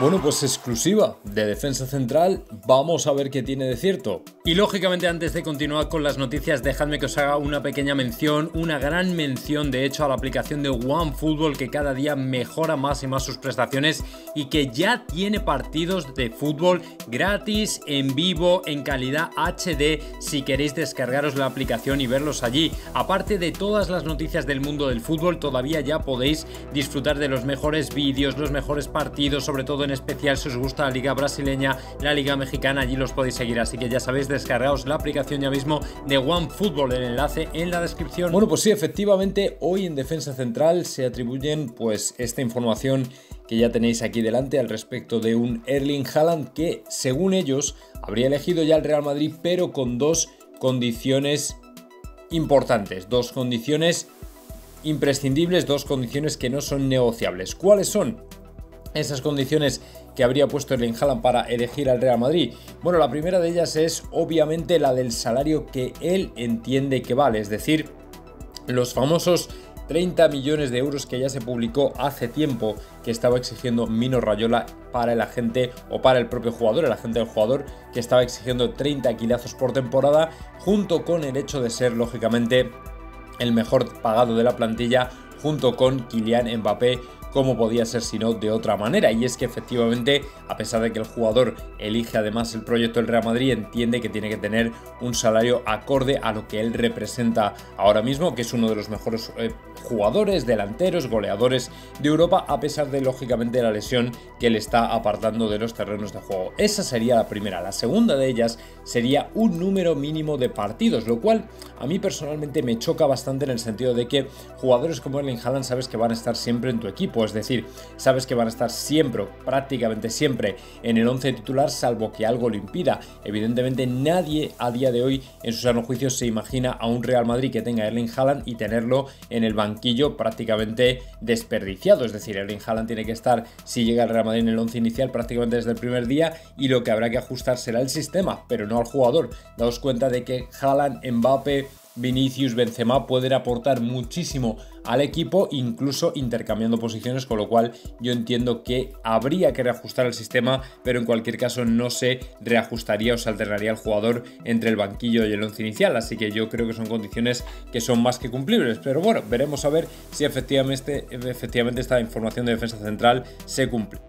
Bueno, pues exclusiva de Defensa Central, vamos a ver qué tiene de cierto. Y lógicamente antes de continuar con las noticias, dejadme que os haga una pequeña mención, una gran mención de hecho a la aplicación de OneFootball que cada día mejora más y más sus prestaciones y que ya tiene partidos de fútbol gratis, en vivo, en calidad HD, si queréis descargaros la aplicación y verlos allí. Aparte de todas las noticias del mundo del fútbol, todavía ya podéis disfrutar de los mejores vídeos, los mejores partidos, sobre todo en especial si os gusta la liga brasileña, la liga mexicana, allí los podéis seguir. Así que ya sabéis, descargaos la aplicación ya mismo de OneFootball, el enlace en la descripción. Bueno, pues sí, efectivamente, hoy en Defensa Central se atribuyen pues esta información que ya tenéis aquí delante al respecto de un Erling Haaland que, según ellos, habría elegido ya el Real Madrid, pero con dos condiciones importantes, dos condiciones imprescindibles, dos condiciones que no son negociables. ¿Cuáles son? Esas condiciones que habría puesto el Haaland para elegir al Real Madrid? Bueno, la primera de ellas es obviamente la del salario que él entiende que vale, es decir, los famosos 30 millones de euros que ya se publicó hace tiempo que estaba exigiendo Mino Rayola para el agente o para el propio jugador, el agente del jugador que estaba exigiendo 30 kilazos por temporada, junto con el hecho de ser lógicamente el mejor pagado de la plantilla junto con Kylian Mbappé como podía ser si no de otra manera. Y es que efectivamente, a pesar de que el jugador elige además el proyecto del Real Madrid, entiende que tiene que tener un salario acorde a lo que él representa ahora mismo, que es uno de los mejores eh, jugadores, delanteros, goleadores de Europa, a pesar de lógicamente la lesión que le está apartando de los terrenos de juego. Esa sería la primera. La segunda de ellas sería un número mínimo de partidos, lo cual a mí personalmente me choca bastante en el sentido de que jugadores como Erling Haaland sabes que van a estar siempre en tu equipo, es decir, sabes que van a estar siempre, prácticamente siempre, en el 11 titular, salvo que algo lo impida. Evidentemente nadie a día de hoy en su sano juicio se imagina a un Real Madrid que tenga Erling Haaland y tenerlo en el banquillo prácticamente desperdiciado, es decir, Erling Haaland tiene que estar, si llega al Real Madrid en el 11 inicial, prácticamente desde el primer día y lo que habrá que ajustar será el sistema, pero no al jugador. Daos cuenta de que Haaland, Mbappé, Vinicius, Benzema pueden aportar muchísimo al equipo, incluso intercambiando posiciones, con lo cual yo entiendo que habría que reajustar el sistema, pero en cualquier caso no se reajustaría o se alternaría el jugador entre el banquillo y el once inicial, así que yo creo que son condiciones que son más que cumplibles, pero bueno, veremos a ver si efectivamente, efectivamente esta información de defensa central se cumple.